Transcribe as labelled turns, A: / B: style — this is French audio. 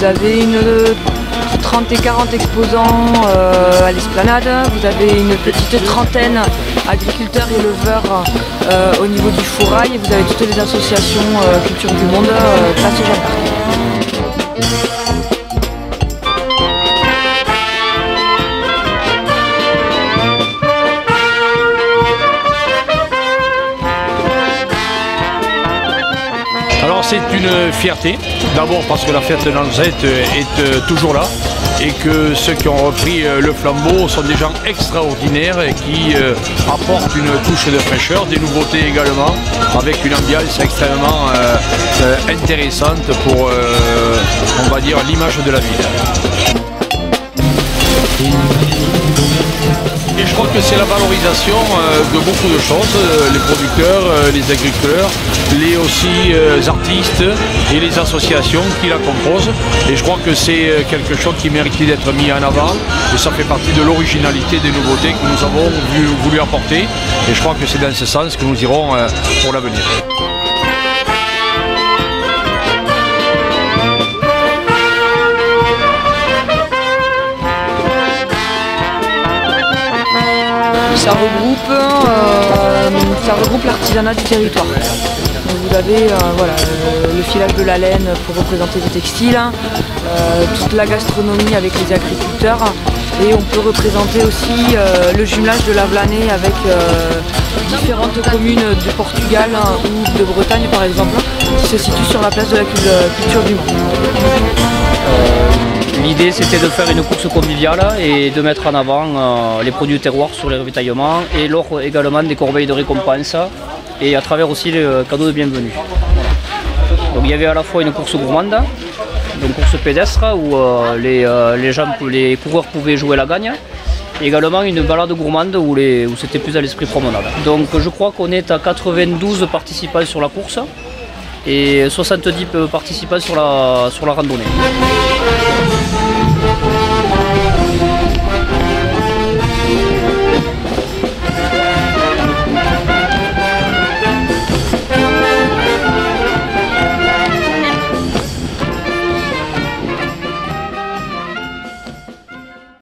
A: vous avez une 30 et 40 exposants euh, à l'esplanade, vous avez une petite trentaine agriculteurs et éleveurs euh, au niveau du fourrail et vous avez toutes les associations euh, du monde place Jeanne d'Arc.
B: C'est une fierté, d'abord parce que la fête de Lanzette est euh, toujours là et que ceux qui ont repris euh, le flambeau sont des gens extraordinaires et qui euh, apportent une touche de fraîcheur, des nouveautés également, avec une ambiance extrêmement intéressante pour, on va dire, l'image de la ville. Et je crois que c'est la valorisation euh, de beaucoup de choses, euh, les producteurs, euh, les agriculteurs, les aussi artistes et les associations qui la composent. Et je crois que c'est quelque chose qui mérite d'être mis en avant et ça fait partie de l'originalité des nouveautés que nous avons voulu apporter. Et je crois que c'est dans ce sens que nous irons pour l'avenir.
A: Regroupe, euh, ça regroupe l'artisanat du territoire. vous avez euh, voilà, euh, le filage de la laine pour représenter des textiles, hein, toute la gastronomie avec les agriculteurs et on peut représenter aussi le jumelage de la Vlanée avec différentes communes du Portugal hein, ou de Bretagne par exemple qui se situent sur la place de la culture du monde.
C: L'idée c'était de faire une course conviviale et de mettre en avant euh, les produits du terroir sur les ravitaillements et lors également des corbeilles de récompense et à travers aussi le cadeau de bienvenue. Donc il y avait à la fois une course gourmande, une course pédestre où euh, euh, les, coureurs pouvaient jouer la gagne. Également une balade gourmande où, c'était plus à l'esprit promenade. Donc je crois qu'on est à 92 participants sur la course et 70 participants sur la randonnée.